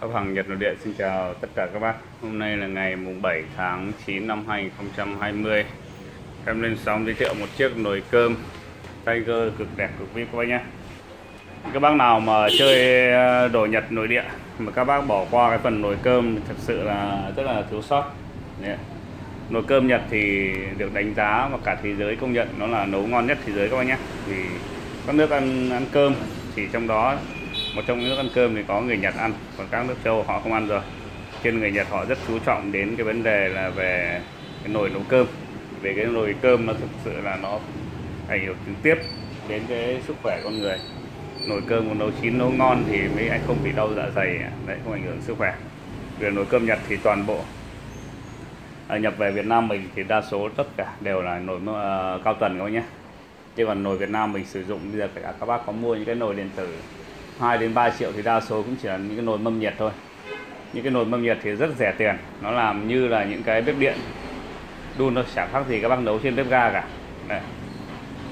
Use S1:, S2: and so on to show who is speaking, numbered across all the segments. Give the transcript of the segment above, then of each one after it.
S1: Shop hàng Nhật nội địa. Xin chào tất cả các bác. Hôm nay là ngày mùng 7 tháng 9 năm 2020 Em lên sóng giới thiệu một chiếc nồi cơm Tiger cực đẹp, cực vip các bác nhé. Các bác nào mà chơi ờ, đồ Nhật nội địa Mà các bác bỏ qua cái phần nồi cơm Thật sự là rất là thiếu sót. Nồi cơm Nhật thì được đánh giá và cả thế giới công nhận Nó là nấu ngon nhất thế giới các bác nhé. Vì các nước ăn ăn cơm thì trong đó một trong những nước ăn cơm thì có người Nhật ăn còn các nước châu họ không ăn rồi. Trên người Nhật họ rất chú trọng đến cái vấn đề là về cái nồi nấu cơm. Về cái nồi cơm nó thực sự là nó ảnh hưởng trực tiếp đến cái sức khỏe con người. Nồi cơm còn nấu chín nấu ngon thì mới anh không bị đau dạ dày đấy không ảnh hưởng sức khỏe. Về nồi cơm Nhật thì toàn bộ à, nhập về Việt Nam mình thì đa số tất cả đều là nồi uh, cao tần các bác nhé chứ còn nồi Việt Nam mình sử dụng bây giờ cả các bác có mua những cái nồi điện tử 2 đến 3 triệu thì đa số cũng chỉ là những cái nồi mâm nhiệt thôi. Những cái nồi mâm nhiệt thì rất rẻ tiền. Nó làm như là những cái bếp điện. Đun nó chẳng khác gì các bác nấu trên bếp ga cả. Đây.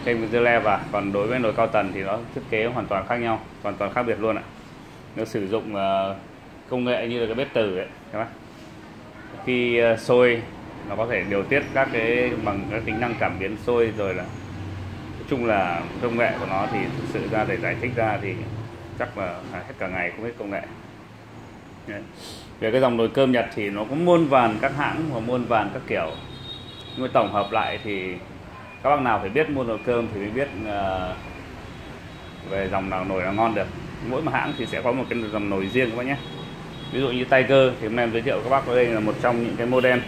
S1: thêm dưa le vào còn đối với nồi cao tần thì nó thiết kế hoàn toàn khác nhau, hoàn toàn khác biệt luôn ạ. Nó sử dụng ờ, công nghệ như là cái bếp từ ấy, các bác. Khi ờ, sôi, nó có thể điều tiết các cái bằng các tính năng cảm biến sôi rồi là, nói chung là công nghệ của nó thì thực sự ra để giải thích ra thì chắc là hết cả ngày không hết công nghệ. Đấy. về cái dòng nồi cơm Nhật thì nó cũng muôn vàn các hãng và muôn vàn các kiểu. Nhưng mà tổng hợp lại thì các bác nào phải biết mua nồi cơm thì mới biết uh, về dòng nào nồi là ngon được. Mỗi một hãng thì sẽ có một cái dòng nồi riêng các bác nhé. Ví dụ như Tiger thì hôm nay em giới thiệu các bác đây là một trong những cái model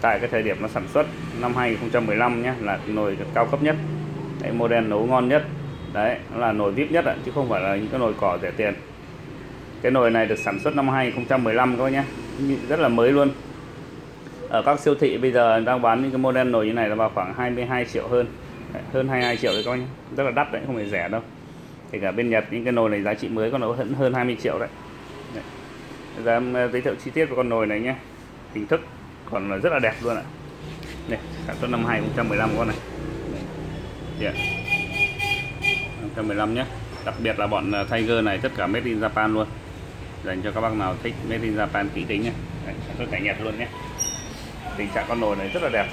S1: tại cái thời điểm nó sản xuất năm 2015 nhé là nồi cao cấp nhất. Cái model nấu ngon nhất đấy nó là nồi vip nhất ạ chứ không phải là những cái nồi cỏ rẻ tiền. Cái nồi này được sản xuất năm 2015 các bác nhé rất là mới luôn. Ở các siêu thị bây giờ đang bán những cái model nồi như này là vào khoảng 22 triệu hơn. Đấy, hơn 22 triệu đấy các bác nhé. Rất là đắt đấy không phải rẻ đâu. Thì cả bên Nhật những cái nồi này giá trị mới còn nó hơn hơn 20 triệu đấy, đấy. Giờ em giới thiệu chi tiết về con nồi này nhé. Hình thức còn là rất là đẹp luôn ạ. Này sản xuất năm 2015 con này. Yeah. 2015 nhé. Đặc biệt là bọn ờ, Tiger này tất cả made in Japan luôn. Dành cho các bác nào thích made in Japan kỹ tính nhé. Đấy, sản xuất Nhật luôn nhé. Tình trạng con nồi này rất là đẹp.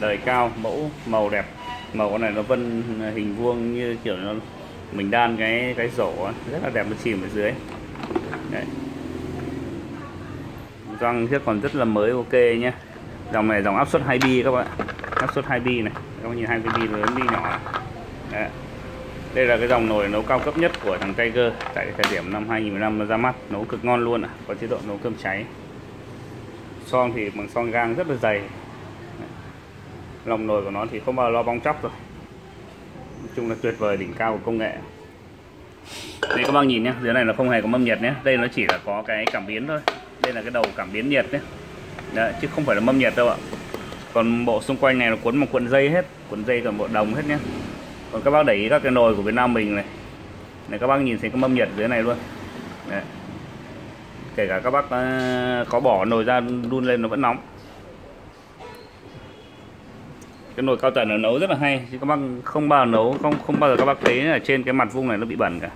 S1: Đời cao mẫu màu đẹp. Màu con này nó vân ờ, hình vuông như kiểu nó mình đan cái cái rổ rất là đẹp nó chìm ở dưới. Đấy. răng thiết còn rất là mới ok nhé. Dòng này dòng áp suất 2 bi các bạn áp suất 2 bi này các bạn nhìn hai bi lớn bi nhỏ. Đấy. đây là cái dòng nồi nấu cao cấp nhất của thằng Tiger tại thời điểm năm 2015 nó ra mắt nấu cực ngon luôn à. có chế độ nấu cơm cháy. Son thì bằng son gang rất là dày. Đấy. lòng nồi của nó thì không bao lo bong chóc rồi. Nói chung là tuyệt vời đỉnh cao của công nghệ. Đây các bác nhìn nhé dưới này nó không hề có mâm nhiệt nhé. Đây nó chỉ là có cái cảm biến thôi. Đây là cái đầu cảm biến nhiệt nhé. Đấy, chứ không phải là mâm nhiệt đâu ạ còn bộ xung quanh này là cuốn một cuộn dây hết, cuộn dây toàn bộ đồng hết nhé. Còn các bác để ý các cái nồi của Việt Nam mình này. Này, các bác nhìn thấy cái mâm nhiệt dưới này luôn. Đấy. kể cả các bác ờ, có bỏ nồi ra đun lên nó vẫn nóng. Cái nồi cao tần nó nấu rất là hay, chứ các bác không bao giờ nấu, không không bao giờ các bác thấy là trên cái mặt vung này nó bị bẩn cả.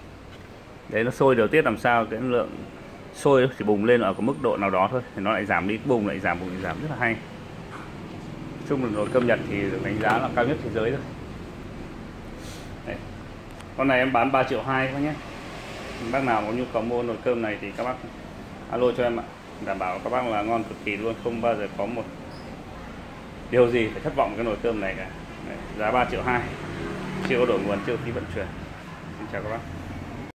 S1: Đấy, nó sôi điều tiết làm sao, cái lượng sôi chỉ bùng lên ở cái mức độ nào đó thôi, thì nó lại giảm đi. Bùng lại giảm, bùng lại giảm, rất là hay chung là nồi cơm Nhật thì được đánh giá là cao nhất thế giới rồi. Đấy. con này em bán 3 triệu hai thôi nhé. Bác nào có nhu cầu mua nồi cơm này thì các bác alo cho em ạ. Đảm bảo các bác là ngon cực kỳ luôn, không bao giờ có một điều gì phải thất vọng cái nồi cơm này cả. Đấy. giá 3 triệu hai. Chưa có đổi nguồn, chưa phí vận chuyển. Xin chào các bác.